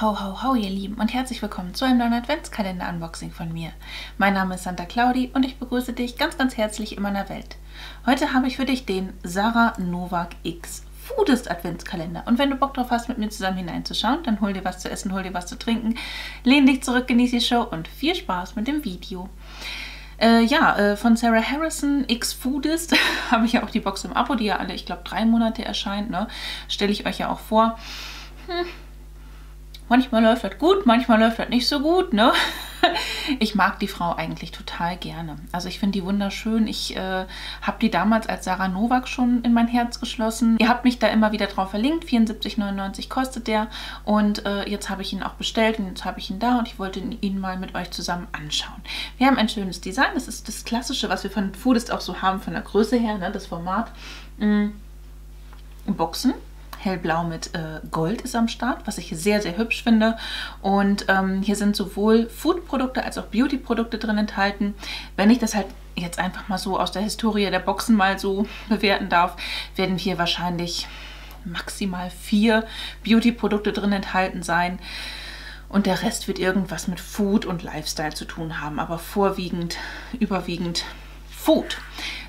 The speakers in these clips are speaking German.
Ho, ho, ho, ihr Lieben und herzlich willkommen zu einem neuen Adventskalender-Unboxing von mir. Mein Name ist Santa Claudi und ich begrüße dich ganz, ganz herzlich in meiner Welt. Heute habe ich für dich den Sarah Novak X Foodist Adventskalender. Und wenn du Bock drauf hast, mit mir zusammen hineinzuschauen, dann hol dir was zu essen, hol dir was zu trinken, lehn dich zurück, genieße die Show und viel Spaß mit dem Video. Äh, ja, äh, von Sarah Harrison, X Foodist, habe ich ja auch die Box im Abo, die ja alle, ich glaube, drei Monate erscheint. Ne? Stelle ich euch ja auch vor. Hm Manchmal läuft das gut, manchmal läuft das nicht so gut, ne? Ich mag die Frau eigentlich total gerne. Also ich finde die wunderschön. Ich äh, habe die damals als Sarah Novak schon in mein Herz geschlossen. Ihr habt mich da immer wieder drauf verlinkt. 74,99 kostet der. Und äh, jetzt habe ich ihn auch bestellt und jetzt habe ich ihn da und ich wollte ihn mal mit euch zusammen anschauen. Wir haben ein schönes Design. Das ist das Klassische, was wir von Foodist auch so haben, von der Größe her, ne? das Format. Mhm. Boxen hellblau mit äh, Gold ist am Start, was ich sehr, sehr hübsch finde. Und ähm, hier sind sowohl Food-Produkte als auch Beauty-Produkte drin enthalten. Wenn ich das halt jetzt einfach mal so aus der Historie der Boxen mal so bewerten darf, werden hier wahrscheinlich maximal vier Beauty-Produkte drin enthalten sein. Und der Rest wird irgendwas mit Food und Lifestyle zu tun haben, aber vorwiegend, überwiegend Food.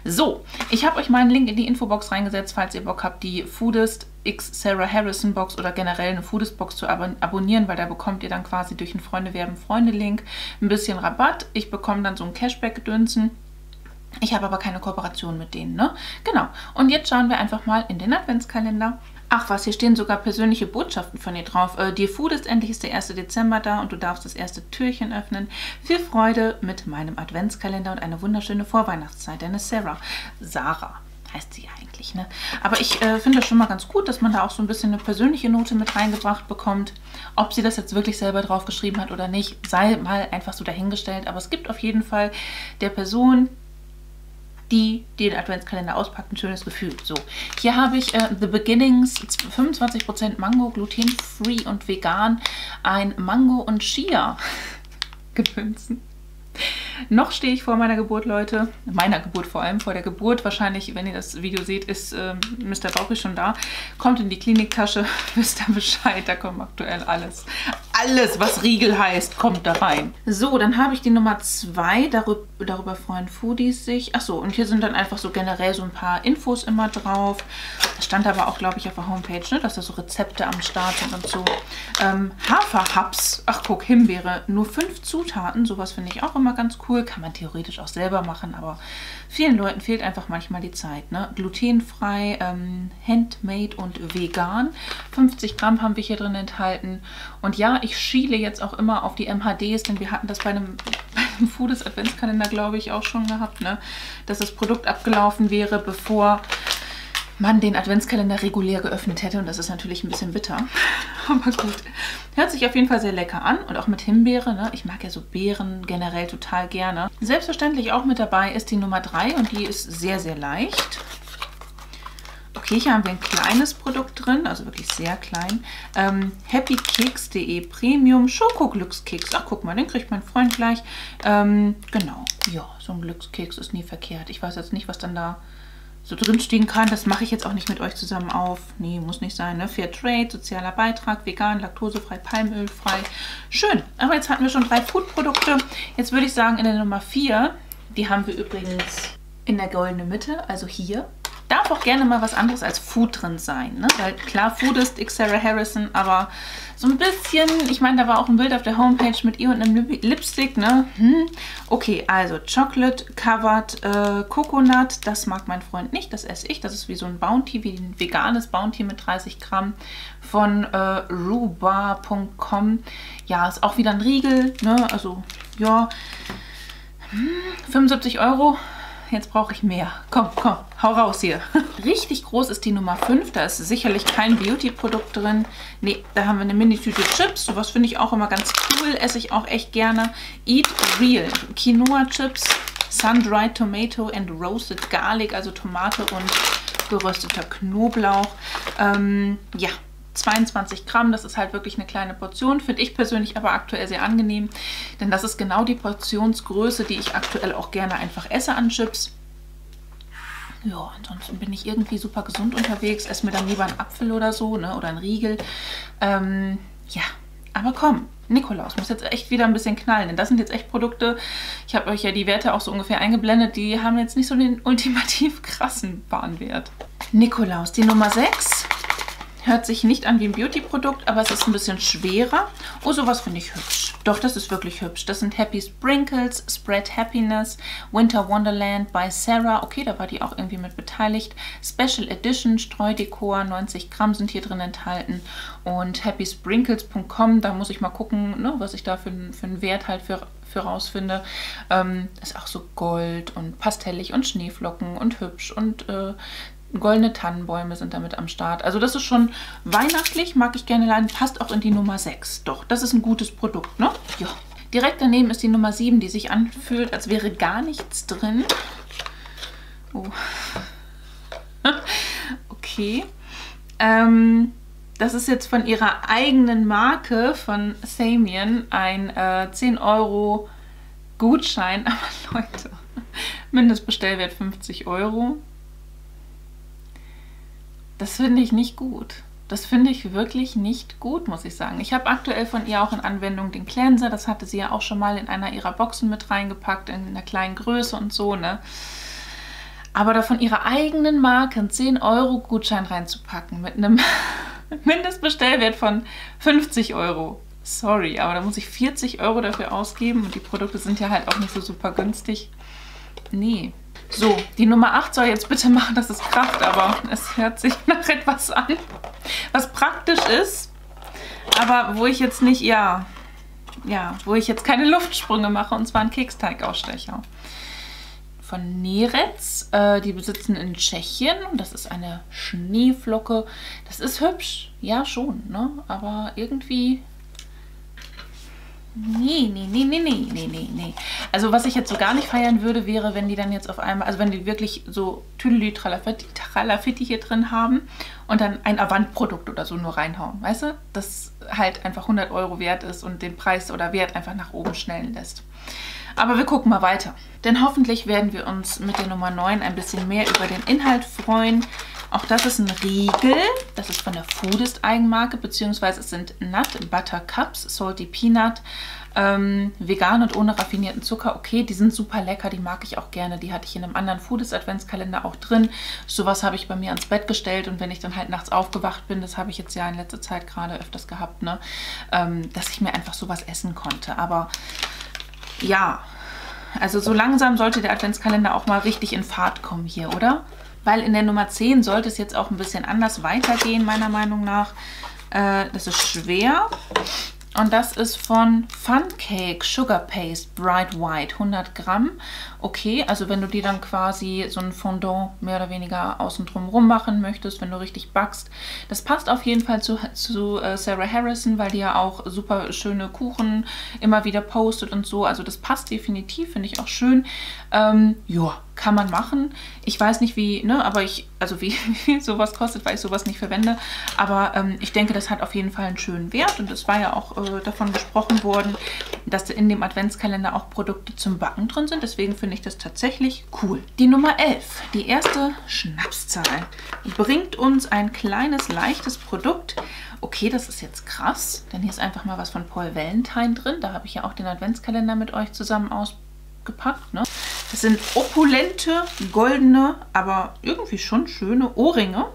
So, ich habe euch mal einen Link in die Infobox reingesetzt, falls ihr Bock habt, die Foodist X Sarah Harrison Box oder generell eine Foodist Box zu ab abonnieren, weil da bekommt ihr dann quasi durch einen Freunde werben Freunde Link ein bisschen Rabatt. Ich bekomme dann so ein Cashback-Gedönsen. Ich habe aber keine Kooperation mit denen, ne? Genau. Und jetzt schauen wir einfach mal in den Adventskalender. Ach was, hier stehen sogar persönliche Botschaften von ihr drauf. Äh, dir Food ist endlich ist der 1. Dezember da und du darfst das erste Türchen öffnen. Viel Freude mit meinem Adventskalender und eine wunderschöne Vorweihnachtszeit. Deine Sarah. Sarah heißt sie eigentlich, ne? Aber ich äh, finde das schon mal ganz gut, dass man da auch so ein bisschen eine persönliche Note mit reingebracht bekommt. Ob sie das jetzt wirklich selber drauf geschrieben hat oder nicht, sei mal einfach so dahingestellt. Aber es gibt auf jeden Fall der Person, die den Adventskalender auspackt, ein schönes Gefühl. So, hier habe ich äh, The Beginnings 25% Mango, glutenfree und vegan, ein Mango und Chia Gedönsen. Noch stehe ich vor meiner Geburt, Leute. Meiner Geburt vor allem. Vor der Geburt, wahrscheinlich, wenn ihr das Video seht, ist äh, Mr. Bauchi schon da. Kommt in die Kliniktasche, wisst ihr Bescheid. Da kommt aktuell alles. Alles, was Riegel heißt, kommt da rein. So, dann habe ich die Nummer 2. Darüber, darüber freuen Foodies sich. Achso, und hier sind dann einfach so generell so ein paar Infos immer drauf. Stand aber auch, glaube ich, auf der Homepage, ne, dass da so Rezepte am Start sind und so. Ähm, Haferhaps. Ach, guck, Himbeere. Nur fünf Zutaten. Sowas finde ich auch immer ganz cool kann man theoretisch auch selber machen, aber vielen Leuten fehlt einfach manchmal die Zeit. Ne? Glutenfrei, ähm, handmade und vegan. 50 Gramm haben wir hier drin enthalten. Und ja, ich schiele jetzt auch immer auf die MHDs, denn wir hatten das bei einem, bei einem Foodies Adventskalender, glaube ich, auch schon gehabt, ne? dass das Produkt abgelaufen wäre, bevor man den Adventskalender regulär geöffnet hätte. Und das ist natürlich ein bisschen bitter. Aber gut. Hört sich auf jeden Fall sehr lecker an. Und auch mit Himbeere. Ne? Ich mag ja so Beeren generell total gerne. Selbstverständlich auch mit dabei ist die Nummer 3. Und die ist sehr, sehr leicht. Okay, hier haben wir ein kleines Produkt drin, also wirklich sehr klein. Ähm, happykeks.de Premium Schokoglückskeks. Ach, guck mal, den kriegt mein Freund gleich. Ähm, genau, ja, so ein Glückskeks ist nie verkehrt. Ich weiß jetzt nicht, was dann da so drinstehen kann. Das mache ich jetzt auch nicht mit euch zusammen auf. Nee, muss nicht sein. Ne? Fair Trade, sozialer Beitrag, vegan, laktosefrei, palmölfrei. Schön. Aber jetzt hatten wir schon drei Foodprodukte. Jetzt würde ich sagen, in der Nummer 4, die haben wir übrigens in der goldenen Mitte, also hier darf auch gerne mal was anderes als Food drin sein. Ne? Weil klar, Food ist X Sarah Harrison, aber so ein bisschen, ich meine, da war auch ein Bild auf der Homepage mit ihr und einem Lipstick, ne? Hm. Okay, also Chocolate Covered äh, Coconut, das mag mein Freund nicht, das esse ich. Das ist wie so ein Bounty, wie ein veganes Bounty mit 30 Gramm von äh, rubar.com. Ja, ist auch wieder ein Riegel, ne? Also, ja, 75 hm, Euro jetzt brauche ich mehr. Komm, komm, hau raus hier. Richtig groß ist die Nummer 5. Da ist sicherlich kein Beauty-Produkt drin. Ne, da haben wir eine Mini-Tüte Chips. Sowas finde ich auch immer ganz cool. Esse ich auch echt gerne. Eat Real. Quinoa-Chips, Sun-Dried Tomato and Roasted Garlic. Also Tomate und gerösteter Knoblauch. Ähm, ja, 22 Gramm, das ist halt wirklich eine kleine Portion, finde ich persönlich aber aktuell sehr angenehm, denn das ist genau die Portionsgröße, die ich aktuell auch gerne einfach esse an Chips. Ja, ansonsten bin ich irgendwie super gesund unterwegs, esse mir dann lieber einen Apfel oder so, ne, oder einen Riegel. Ähm, ja, Aber komm, Nikolaus muss jetzt echt wieder ein bisschen knallen. Denn das sind jetzt echt Produkte, ich habe euch ja die Werte auch so ungefähr eingeblendet, die haben jetzt nicht so den ultimativ krassen Warenwert. Nikolaus, die Nummer 6. Hört sich nicht an wie ein Beauty-Produkt, aber es ist ein bisschen schwerer. Oh, sowas finde ich hübsch. Doch, das ist wirklich hübsch. Das sind Happy Sprinkles, Spread Happiness, Winter Wonderland by Sarah. Okay, da war die auch irgendwie mit beteiligt. Special Edition, Streudekor, 90 Gramm sind hier drin enthalten. Und happysprinkles.com, da muss ich mal gucken, ne, was ich da für, für einen Wert halt für für rausfinde. Ähm, ist auch so Gold und pastellig und Schneeflocken und hübsch und äh, Goldene Tannenbäume sind damit am Start. Also das ist schon weihnachtlich, mag ich gerne leiden. Passt auch in die Nummer 6. Doch, das ist ein gutes Produkt, ne? Ja. Direkt daneben ist die Nummer 7, die sich anfühlt, als wäre gar nichts drin. Oh. okay. Ähm, das ist jetzt von ihrer eigenen Marke, von Samian, ein äh, 10 Euro Gutschein. Aber Leute, Mindestbestellwert 50 Euro. Das finde ich nicht gut. Das finde ich wirklich nicht gut, muss ich sagen. Ich habe aktuell von ihr auch in Anwendung den Cleanser. Das hatte sie ja auch schon mal in einer ihrer Boxen mit reingepackt, in einer kleinen Größe und so, ne? Aber da von ihrer eigenen Marke einen 10-Euro-Gutschein reinzupacken mit einem Mindestbestellwert von 50 Euro. Sorry, aber da muss ich 40 Euro dafür ausgeben und die Produkte sind ja halt auch nicht so super günstig. Nee, so, die Nummer 8 soll jetzt bitte machen, dass es kracht, aber es hört sich nach etwas an, was praktisch ist, aber wo ich jetzt nicht, ja, ja, wo ich jetzt keine Luftsprünge mache, und zwar einen Keksteigausstecher. Von Neretz, äh, die besitzen in Tschechien, das ist eine Schneeflocke. Das ist hübsch, ja schon, ne? aber irgendwie Nee, nee, nee, nee, nee, nee, nee, nee. Also was ich jetzt so gar nicht feiern würde, wäre, wenn die dann jetzt auf einmal, also wenn die wirklich so Tüdelü Tralafitti hier drin haben und dann ein Avant-Produkt oder so nur reinhauen, weißt du? Das halt einfach 100 Euro wert ist und den Preis oder Wert einfach nach oben schnellen lässt. Aber wir gucken mal weiter. Denn hoffentlich werden wir uns mit der Nummer 9 ein bisschen mehr über den Inhalt freuen. Auch das ist ein Riegel. Das ist von der Foodist Eigenmarke, beziehungsweise es sind Nut Butter Cups, Salty Peanut, ähm, vegan und ohne raffinierten Zucker. Okay, die sind super lecker, die mag ich auch gerne. Die hatte ich in einem anderen Foodist Adventskalender auch drin. Sowas habe ich bei mir ans Bett gestellt und wenn ich dann halt nachts aufgewacht bin, das habe ich jetzt ja in letzter Zeit gerade öfters gehabt, ne, ähm, dass ich mir einfach sowas essen konnte. Aber ja, also so langsam sollte der Adventskalender auch mal richtig in Fahrt kommen hier, oder? Weil in der Nummer 10 sollte es jetzt auch ein bisschen anders weitergehen, meiner Meinung nach. Äh, das ist schwer. Und das ist von Funcake Sugar Paste Bright White, 100 Gramm. Okay, also wenn du die dann quasi so ein Fondant mehr oder weniger außen drum rum machen möchtest, wenn du richtig backst. Das passt auf jeden Fall zu, zu äh, Sarah Harrison, weil die ja auch super schöne Kuchen immer wieder postet und so. Also das passt definitiv, finde ich auch schön. Ähm, ja, kann man machen. Ich weiß nicht wie, ne, aber ich, also wie, viel sowas kostet, weil ich sowas nicht verwende. Aber ähm, ich denke, das hat auf jeden Fall einen schönen Wert und es war ja auch äh, davon gesprochen worden, dass in dem Adventskalender auch Produkte zum Backen drin sind. Deswegen finde ich das tatsächlich cool. Die Nummer 11, die erste Schnapszahl, bringt uns ein kleines, leichtes Produkt. Okay, das ist jetzt krass, denn hier ist einfach mal was von Paul Valentine drin. Da habe ich ja auch den Adventskalender mit euch zusammen ausgepackt. Ne? Das sind opulente, goldene, aber irgendwie schon schöne Ohrringe.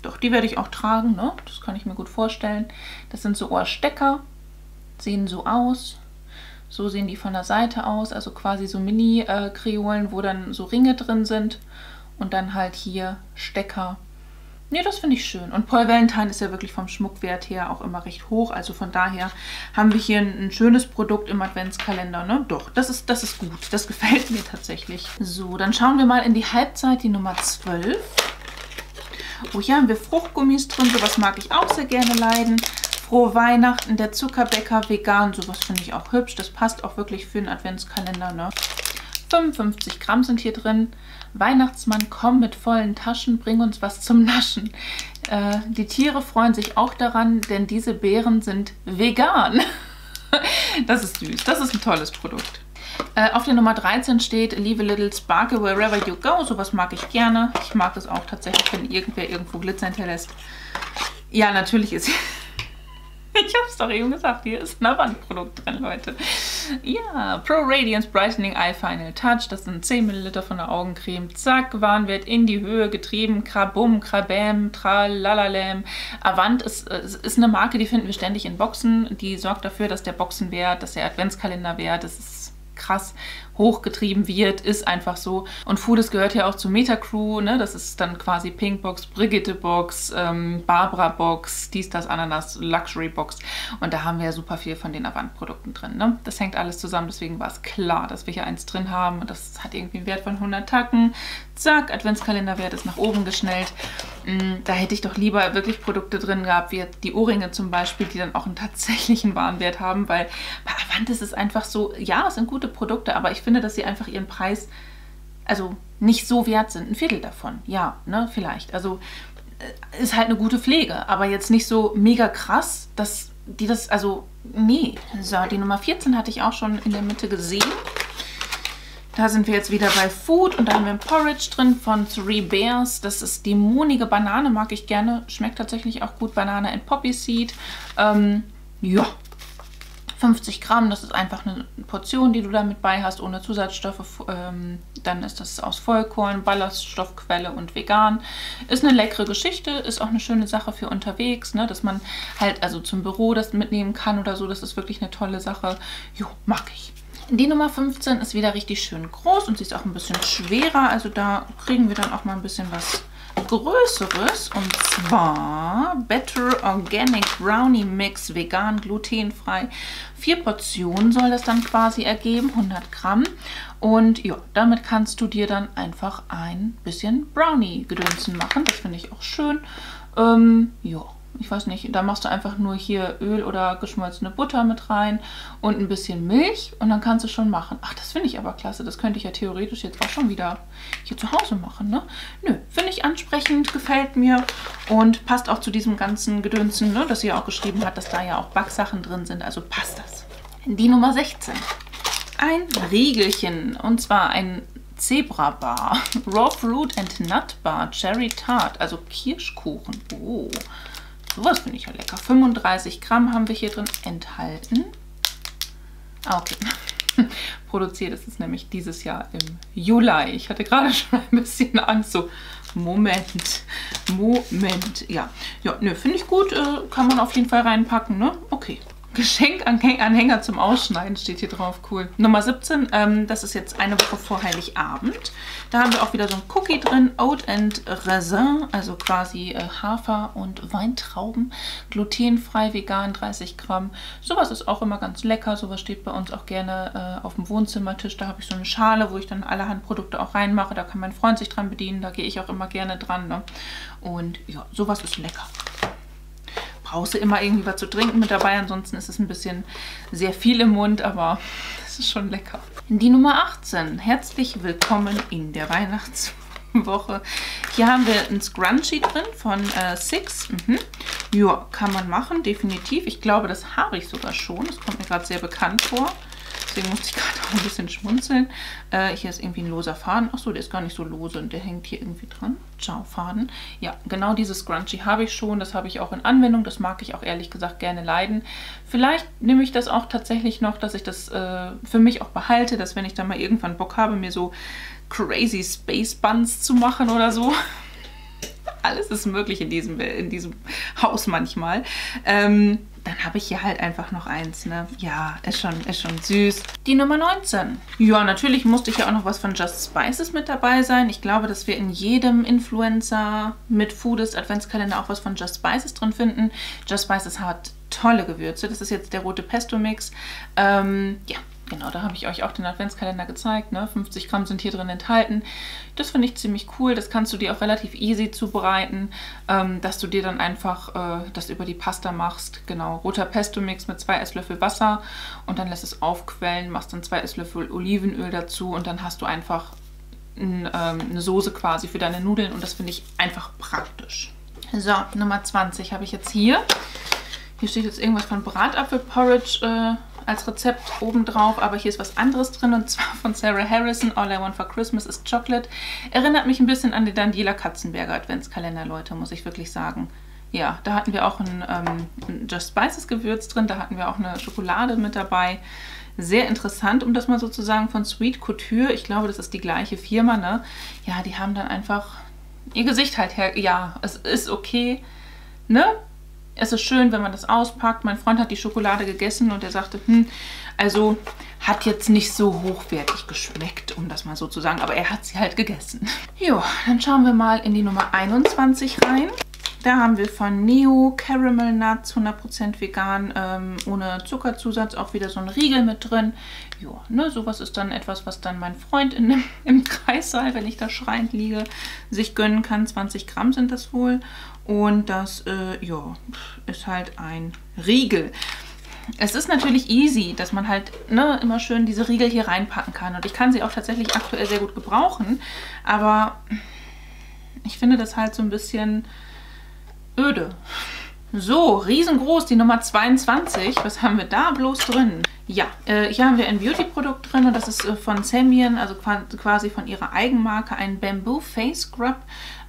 Doch, die werde ich auch tragen, ne? Das kann ich mir gut vorstellen. Das sind so Ohrstecker, sehen so aus. So sehen die von der Seite aus, also quasi so Mini-Kreolen, wo dann so Ringe drin sind. Und dann halt hier Stecker Nee, das finde ich schön. Und Paul Valentine ist ja wirklich vom Schmuckwert her auch immer recht hoch. Also von daher haben wir hier ein, ein schönes Produkt im Adventskalender. Ne? Doch, das ist, das ist gut. Das gefällt mir tatsächlich. So, dann schauen wir mal in die Halbzeit, die Nummer 12. Oh, hier haben wir Fruchtgummis drin. Sowas mag ich auch sehr gerne leiden. Frohe Weihnachten, der Zuckerbäcker vegan. Sowas finde ich auch hübsch. Das passt auch wirklich für einen Adventskalender. Ne? 55 Gramm sind hier drin. Weihnachtsmann, komm mit vollen Taschen, bring uns was zum Naschen. Äh, die Tiere freuen sich auch daran, denn diese Beeren sind vegan. das ist süß. Das ist ein tolles Produkt. Äh, auf der Nummer 13 steht a little sparkle wherever you go. Sowas mag ich gerne. Ich mag es auch tatsächlich, wenn irgendwer irgendwo Glitzer hinterlässt. Ja, natürlich ist Ich hab's doch eben gesagt, hier ist ein Avantprodukt drin, Leute. Ja, Pro Radiance Brightening Eye Final Touch. Das sind 10 Milliliter von der Augencreme. Zack, Warnwert in die Höhe getrieben. Krabum, Krabäm, Tralalalem. Avant ist, ist eine Marke, die finden wir ständig in Boxen. Die sorgt dafür, dass der Boxenwert, dass der Adventskalenderwert, das ist krass hochgetrieben wird, ist einfach so. Und Foodist gehört ja auch zur Metacrew, ne? Das ist dann quasi Pinkbox, Brigitte Box, ähm, Barbara Box, dies, das, Ananas, Luxury Box. Und da haben wir ja super viel von den Avant-Produkten drin. Ne? Das hängt alles zusammen, deswegen war es klar, dass wir hier eins drin haben. Und das hat irgendwie einen Wert von 100 Tacken. Zack, Adventskalenderwert ist nach oben geschnellt. Mm, da hätte ich doch lieber wirklich Produkte drin gehabt, wie die Ohrringe zum Beispiel, die dann auch einen tatsächlichen Warenwert haben, weil bei Avant ist es einfach so, ja, es sind gute Produkte, aber ich finde, dass sie einfach ihren Preis, also nicht so wert sind. Ein Viertel davon, ja, ne, vielleicht. Also äh, ist halt eine gute Pflege, aber jetzt nicht so mega krass, dass die das, also, nee. So, die Nummer 14 hatte ich auch schon in der Mitte gesehen. Da sind wir jetzt wieder bei Food und da haben wir ein Porridge drin von Three Bears. Das ist die mohnige Banane, mag ich gerne. Schmeckt tatsächlich auch gut. Banane and Poppy Seed. Ähm, ja, 50 Gramm, das ist einfach eine Portion, die du da mit bei hast, ohne Zusatzstoffe. Ähm, dann ist das aus Vollkorn, Ballaststoffquelle und vegan. Ist eine leckere Geschichte, ist auch eine schöne Sache für unterwegs, ne, dass man halt also zum Büro das mitnehmen kann oder so. Das ist wirklich eine tolle Sache. Jo, mag ich. Die Nummer 15 ist wieder richtig schön groß und sie ist auch ein bisschen schwerer. Also da kriegen wir dann auch mal ein bisschen was Größeres und zwar Better Organic Brownie Mix, vegan, glutenfrei. Vier Portionen soll das dann quasi ergeben, 100 Gramm. Und ja, damit kannst du dir dann einfach ein bisschen Brownie-Gedönsen machen. Das finde ich auch schön. Ähm, ja, ich weiß nicht, da machst du einfach nur hier Öl oder geschmolzene Butter mit rein und ein bisschen Milch und dann kannst du schon machen. Ach, das finde ich aber klasse. Das könnte ich ja theoretisch jetzt auch schon wieder hier zu Hause machen, ne? Nö, finde ich ansprechend, gefällt mir und passt auch zu diesem ganzen Gedönsen, ne, das sie ja auch geschrieben hat, dass da ja auch Backsachen drin sind, also passt das. Die Nummer 16. Ein Riegelchen und zwar ein Zebra Bar, Raw Fruit and Nut Bar, Cherry Tart, also Kirschkuchen. Oh, Sowas finde ich ja lecker. 35 Gramm haben wir hier drin enthalten. Ah, okay. Produziert ist es nämlich dieses Jahr im Juli. Ich hatte gerade schon ein bisschen Angst, so Moment, Moment. Ja, ja nö, finde ich gut. Äh, kann man auf jeden Fall reinpacken, ne? Okay. Geschenkanhänger zum Ausschneiden steht hier drauf. Cool. Nummer 17, ähm, das ist jetzt eine Woche vor Heiligabend. Da haben wir auch wieder so ein Cookie drin. Oat and Raisin, also quasi äh, Hafer und Weintrauben. Glutenfrei, vegan, 30 Gramm. Sowas ist auch immer ganz lecker. Sowas steht bei uns auch gerne äh, auf dem Wohnzimmertisch. Da habe ich so eine Schale, wo ich dann allerhand Produkte auch reinmache. Da kann mein Freund sich dran bedienen. Da gehe ich auch immer gerne dran. Ne? Und ja, sowas ist lecker brauchst du immer irgendwie was zu trinken mit dabei. Ansonsten ist es ein bisschen sehr viel im Mund, aber es ist schon lecker. Die Nummer 18. Herzlich willkommen in der Weihnachtswoche. Hier haben wir ein Scrunchie drin von äh, Six. Mhm. Ja, kann man machen, definitiv. Ich glaube, das habe ich sogar schon. Das kommt mir gerade sehr bekannt vor. Deswegen musste ich gerade auch ein bisschen schmunzeln. Äh, hier ist irgendwie ein loser Faden. Achso, der ist gar nicht so lose und der hängt hier irgendwie dran. Ciao, Faden. Ja, genau dieses Scrunchie habe ich schon. Das habe ich auch in Anwendung. Das mag ich auch ehrlich gesagt gerne leiden. Vielleicht nehme ich das auch tatsächlich noch, dass ich das äh, für mich auch behalte, dass wenn ich dann mal irgendwann Bock habe, mir so crazy Space Buns zu machen oder so. Alles ist möglich in diesem, in diesem Haus manchmal. Ähm, dann habe ich hier halt einfach noch eins, ne? Ja, ist schon, ist schon süß. Die Nummer 19. Ja, natürlich musste ich ja auch noch was von Just Spices mit dabei sein. Ich glaube, dass wir in jedem Influencer mit Foodist Adventskalender auch was von Just Spices drin finden. Just Spices hat tolle Gewürze. Das ist jetzt der rote Pesto Mix. Ähm, ja, Genau, da habe ich euch auch den Adventskalender gezeigt. Ne? 50 Gramm sind hier drin enthalten. Das finde ich ziemlich cool. Das kannst du dir auch relativ easy zubereiten, ähm, dass du dir dann einfach äh, das über die Pasta machst. Genau, roter Pesto-Mix mit zwei Esslöffel Wasser und dann lässt es aufquellen, machst dann zwei Esslöffel Olivenöl dazu und dann hast du einfach ein, ähm, eine Soße quasi für deine Nudeln und das finde ich einfach praktisch. So, Nummer 20 habe ich jetzt hier. Hier steht jetzt irgendwas von Bratapfelporridge äh, als Rezept obendrauf, aber hier ist was anderes drin und zwar von Sarah Harrison, All I Want for Christmas is Chocolate. Erinnert mich ein bisschen an den Daniela Katzenberger Adventskalender, Leute, muss ich wirklich sagen. Ja, da hatten wir auch ein, ähm, Just Spices Gewürz drin. Da hatten wir auch eine Schokolade mit dabei. Sehr interessant, um das mal sozusagen von Sweet Couture, ich glaube, das ist die gleiche Firma, ne? Ja, die haben dann einfach ihr Gesicht halt her... Ja, es ist okay, ne? Es ist schön, wenn man das auspackt. Mein Freund hat die Schokolade gegessen und er sagte, hm, also hat jetzt nicht so hochwertig geschmeckt, um das mal so zu sagen, aber er hat sie halt gegessen. Jo, dann schauen wir mal in die Nummer 21 rein. Da haben wir von Neo Caramel Nuts, 100% vegan, ähm, ohne Zuckerzusatz, auch wieder so ein Riegel mit drin. Ja, ne, sowas ist dann etwas, was dann mein Freund in, im Kreissaal, wenn ich da schreiend liege, sich gönnen kann. 20 Gramm sind das wohl. Und das, äh, ja, ist halt ein Riegel. Es ist natürlich easy, dass man halt ne, immer schön diese Riegel hier reinpacken kann. Und ich kann sie auch tatsächlich aktuell sehr gut gebrauchen. Aber ich finde das halt so ein bisschen öde. So, riesengroß, die Nummer 22. Was haben wir da bloß drin? Ja, äh, hier haben wir ein Beauty-Produkt drin und das ist äh, von Samian, also quasi von ihrer Eigenmarke, ein Bamboo Face Scrub.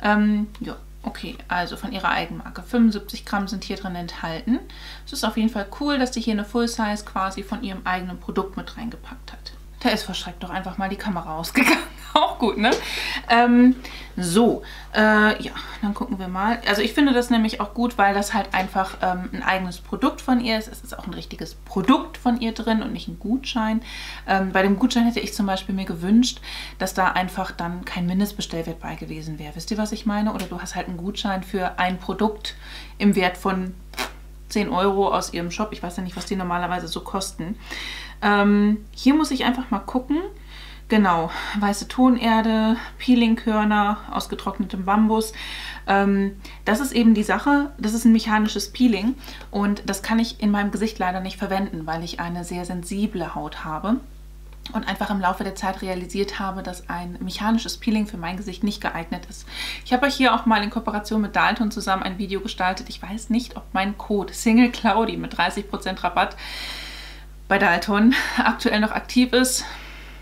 Ähm, ja, okay, also von ihrer Eigenmarke. 75 Gramm sind hier drin enthalten. Es ist auf jeden Fall cool, dass sie hier eine Full Size quasi von ihrem eigenen Produkt mit reingepackt hat. Da ist verschreckt doch einfach mal die Kamera ausgegangen. Auch gut, ne? Ähm, so, äh, ja, dann gucken wir mal. Also ich finde das nämlich auch gut, weil das halt einfach ähm, ein eigenes Produkt von ihr ist. Es ist auch ein richtiges Produkt von ihr drin und nicht ein Gutschein. Ähm, bei dem Gutschein hätte ich zum Beispiel mir gewünscht, dass da einfach dann kein Mindestbestellwert bei gewesen wäre. Wisst ihr, was ich meine? Oder du hast halt einen Gutschein für ein Produkt im Wert von 10 Euro aus ihrem Shop. Ich weiß ja nicht, was die normalerweise so kosten. Ähm, hier muss ich einfach mal gucken. Genau, weiße Tonerde, Peelingkörner aus getrocknetem Bambus. Ähm, das ist eben die Sache, das ist ein mechanisches Peeling und das kann ich in meinem Gesicht leider nicht verwenden, weil ich eine sehr sensible Haut habe und einfach im Laufe der Zeit realisiert habe, dass ein mechanisches Peeling für mein Gesicht nicht geeignet ist. Ich habe euch hier auch mal in Kooperation mit Dalton zusammen ein Video gestaltet. Ich weiß nicht, ob mein Code Single Cloudy mit 30% Rabatt bei Dalton aktuell noch aktiv ist.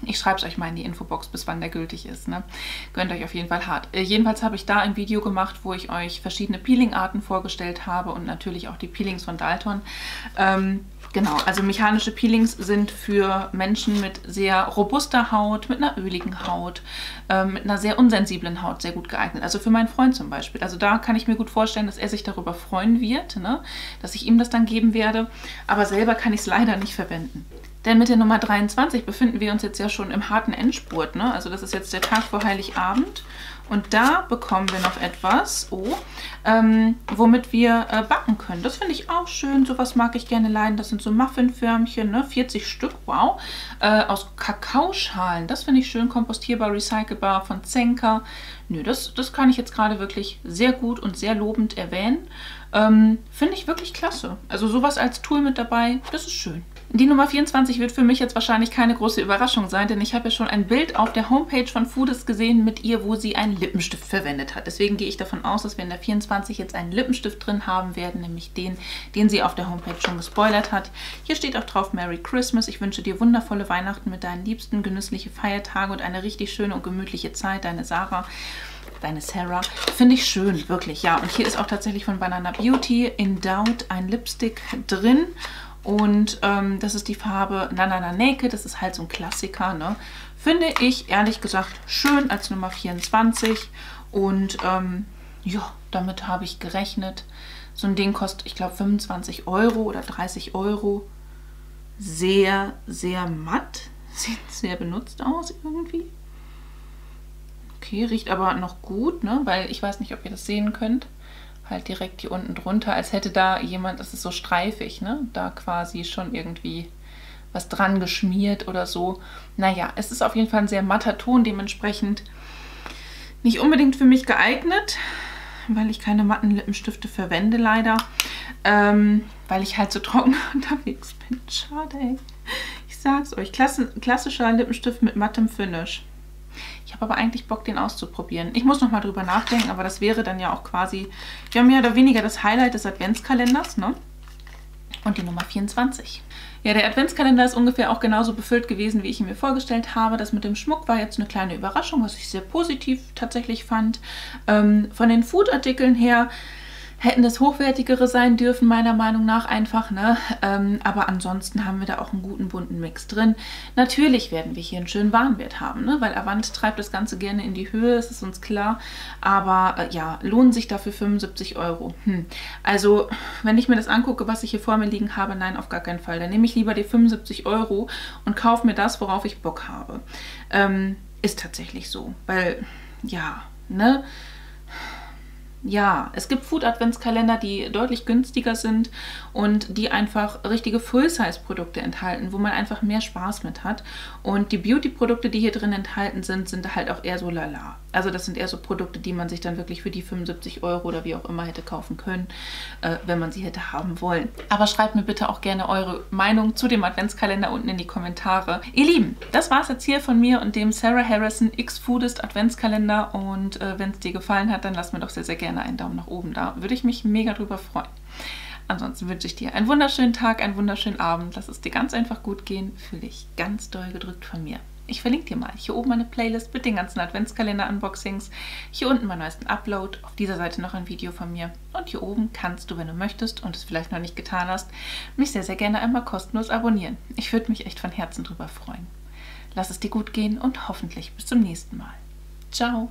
Ich schreibe es euch mal in die Infobox, bis wann der gültig ist. Ne? Gönnt euch auf jeden Fall hart. Äh, jedenfalls habe ich da ein Video gemacht, wo ich euch verschiedene Peeling-Arten vorgestellt habe und natürlich auch die Peelings von Dalton. Ähm, Genau, also mechanische Peelings sind für Menschen mit sehr robuster Haut, mit einer öligen Haut, äh, mit einer sehr unsensiblen Haut sehr gut geeignet. Also für meinen Freund zum Beispiel. Also da kann ich mir gut vorstellen, dass er sich darüber freuen wird, ne? dass ich ihm das dann geben werde. Aber selber kann ich es leider nicht verwenden. Denn mit der Nummer 23 befinden wir uns jetzt ja schon im harten Endspurt. Ne? Also das ist jetzt der Tag vor Heiligabend. Und da bekommen wir noch etwas, oh, ähm, womit wir äh, backen können. Das finde ich auch schön. Sowas mag ich gerne leiden. Das sind so Muffinförmchen, ne? 40 Stück, wow. Äh, aus Kakaoschalen. Das finde ich schön. Kompostierbar, recycelbar von Zenker. Nö, das, das kann ich jetzt gerade wirklich sehr gut und sehr lobend erwähnen. Ähm, finde ich wirklich klasse. Also sowas als Tool mit dabei, das ist schön. Die Nummer 24 wird für mich jetzt wahrscheinlich keine große Überraschung sein, denn ich habe ja schon ein Bild auf der Homepage von Foodist gesehen mit ihr, wo sie einen Lippenstift verwendet hat. Deswegen gehe ich davon aus, dass wir in der 24 jetzt einen Lippenstift drin haben werden, nämlich den, den sie auf der Homepage schon gespoilert hat. Hier steht auch drauf Merry Christmas. Ich wünsche dir wundervolle Weihnachten mit deinen Liebsten, genüssliche Feiertage und eine richtig schöne und gemütliche Zeit. Deine Sarah deine Sarah. Finde ich schön, wirklich, ja. Und hier ist auch tatsächlich von Banana Beauty in Doubt ein Lipstick drin. Und ähm, das ist die Farbe Na Na Na Naked. Das ist halt so ein Klassiker, ne? Finde ich ehrlich gesagt schön als Nummer 24. Und ähm, ja, damit habe ich gerechnet. So ein Ding kostet, ich glaube, 25 Euro oder 30 Euro. Sehr, sehr matt. Sieht sehr benutzt aus irgendwie. Okay, riecht aber noch gut, ne? Weil ich weiß nicht, ob ihr das sehen könnt halt direkt hier unten drunter, als hätte da jemand, das ist so streifig, ne? Da quasi schon irgendwie was dran geschmiert oder so. Naja, es ist auf jeden Fall ein sehr matter Ton, dementsprechend nicht unbedingt für mich geeignet, weil ich keine matten Lippenstifte verwende leider, ähm, weil ich halt so trocken unterwegs bin. Schade, ey. Ich sag's euch, Klasse, klassischer Lippenstift mit mattem Finish. Ich habe aber eigentlich Bock, den auszuprobieren. Ich muss noch mal drüber nachdenken, aber das wäre dann ja auch quasi, ja mehr oder weniger das Highlight des Adventskalenders, ne? Und die Nummer 24. Ja, der Adventskalender ist ungefähr auch genauso befüllt gewesen, wie ich ihn mir vorgestellt habe. Das mit dem Schmuck war jetzt eine kleine Überraschung, was ich sehr positiv tatsächlich fand. Ähm, von den Food-Artikeln her hätten es hochwertigere sein dürfen, meiner Meinung nach einfach. Ne? Ähm, aber ansonsten haben wir da auch einen guten bunten Mix drin. Natürlich werden wir hier einen schönen Warenwert haben, ne? weil Avant treibt das Ganze gerne in die Höhe, das ist uns klar. Aber äh, ja, lohnen sich dafür 75 Euro. Hm. Also, wenn ich mir das angucke, was ich hier vor mir liegen habe, nein, auf gar keinen Fall. Dann nehme ich lieber die 75 Euro und kaufe mir das, worauf ich Bock habe. Ähm, ist tatsächlich so, weil, ja, ne? Ja, es gibt Food-Adventskalender, die deutlich günstiger sind und die einfach richtige Full-Size-Produkte enthalten, wo man einfach mehr Spaß mit hat. Und die Beauty-Produkte, die hier drin enthalten sind, sind halt auch eher so lala. Also das sind eher so Produkte, die man sich dann wirklich für die 75 Euro oder wie auch immer hätte kaufen können, äh, wenn man sie hätte haben wollen. Aber schreibt mir bitte auch gerne eure Meinung zu dem Adventskalender unten in die Kommentare. Ihr Lieben, das war es jetzt hier von mir und dem Sarah Harrison X-Foodist Adventskalender. Und äh, wenn es dir gefallen hat, dann lass mir doch sehr, sehr gerne einen Daumen nach oben da. Würde ich mich mega drüber freuen. Ansonsten wünsche ich dir einen wunderschönen Tag, einen wunderschönen Abend. Lass es dir ganz einfach gut gehen. Fühle dich ganz doll gedrückt von mir. Ich verlinke dir mal hier oben meine Playlist mit den ganzen Adventskalender-Unboxings. Hier unten meinen neuesten Upload. Auf dieser Seite noch ein Video von mir. Und hier oben kannst du, wenn du möchtest und es vielleicht noch nicht getan hast, mich sehr, sehr gerne einmal kostenlos abonnieren. Ich würde mich echt von Herzen drüber freuen. Lass es dir gut gehen und hoffentlich bis zum nächsten Mal. Ciao!